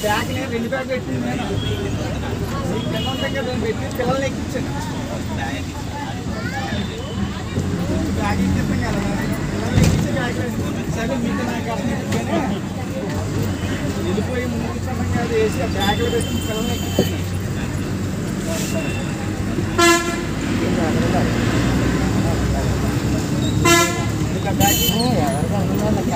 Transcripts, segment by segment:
bag నేను రెండు bag పెట్టింది నేను నీకు కింద ఉంటాం కదా నేను పెట్టి పిల్లల్ని ఎక్కించాను బ్యాగ్ ఎక్కిస్తాం కదా పిల్లల్ని ఎక్కించి బ్యాగ్ వేసుకుని సరే మీకు నాకు అర్థం కానీ వెళ్ళిపోయి ముందుకు సమయం కాదు వేసి ఆ బ్యాగ్లో వేసుకుని పిల్లల్ని ఎక్కించాను ఇంకా బ్యాగ్ ఆ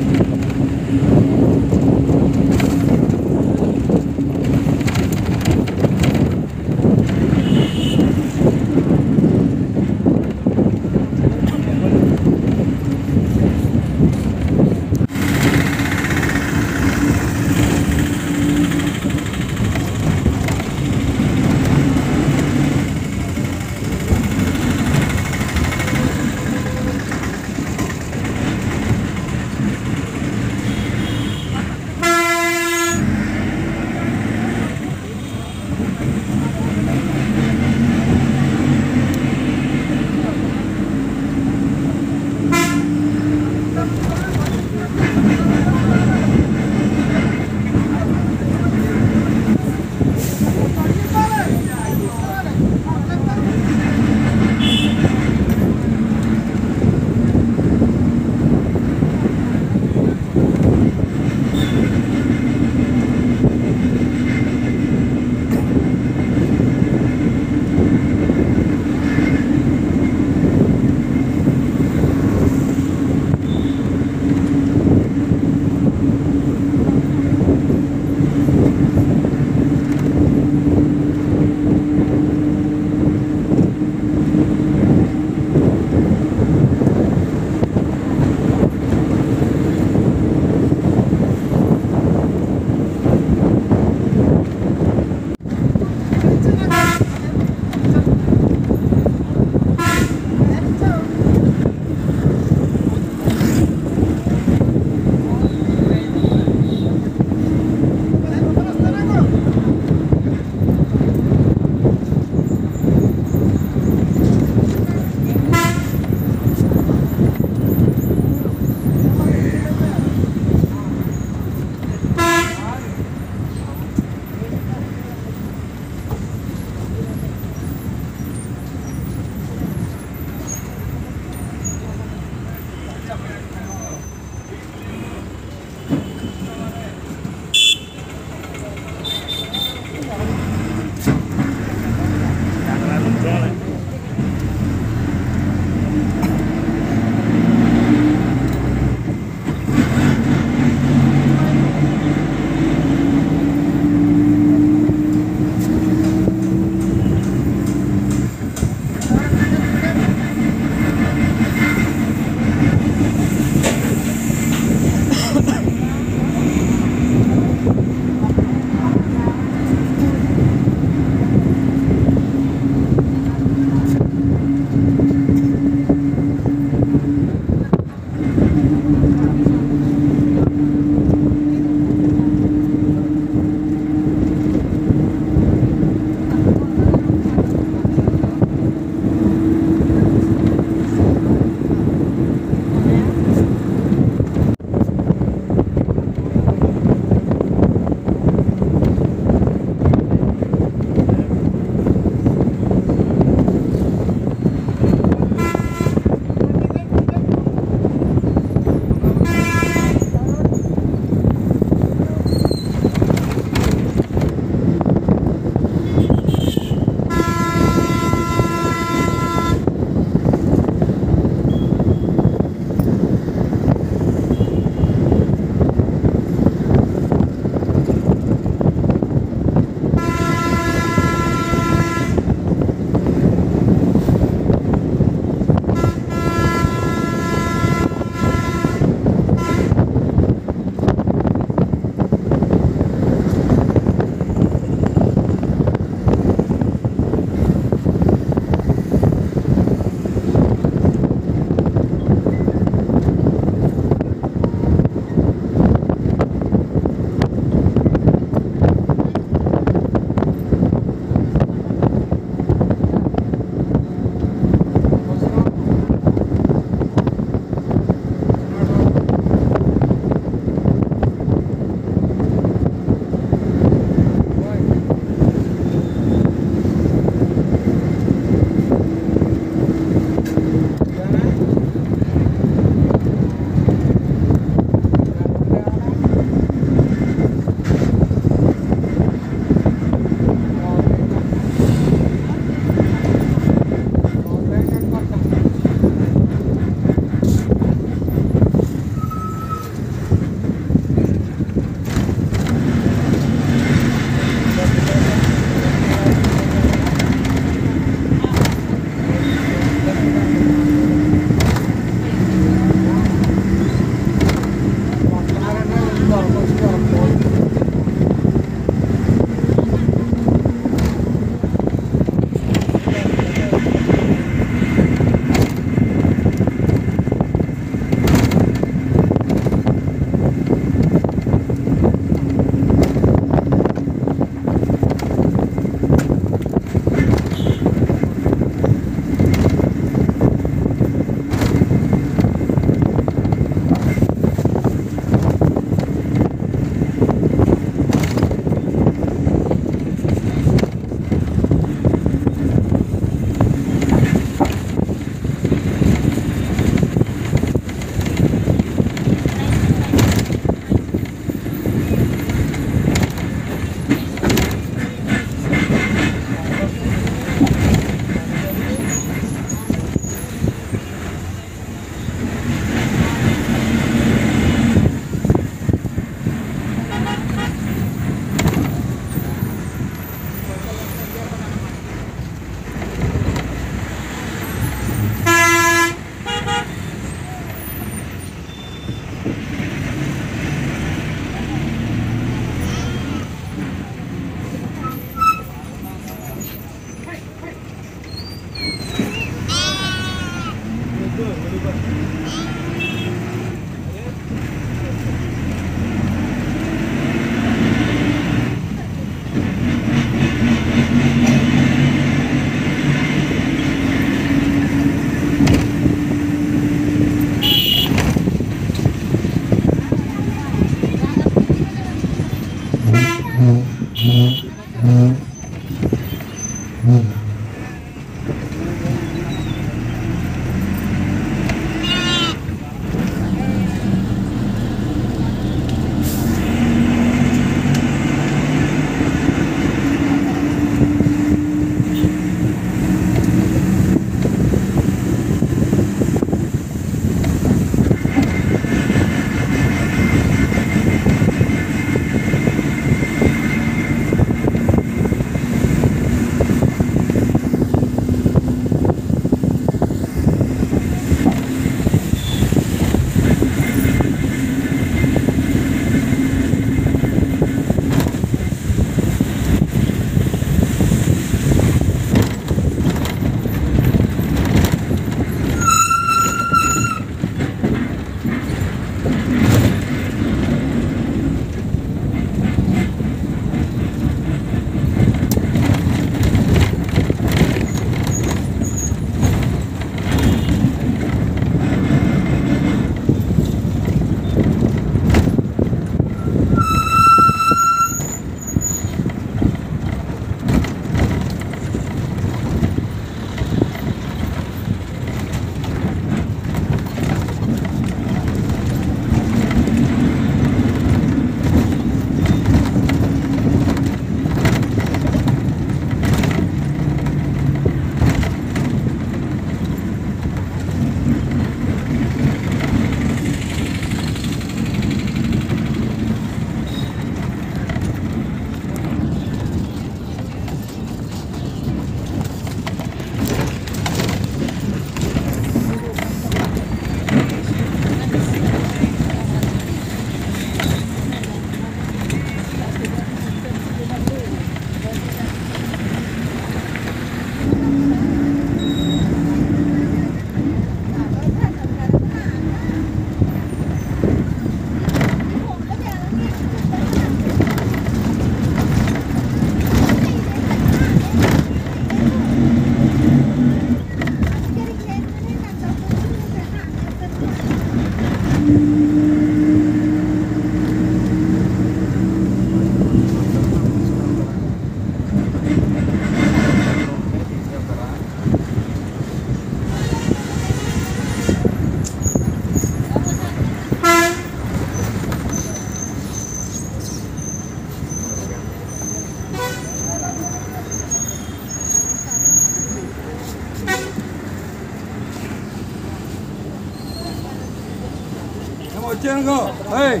健哥哎。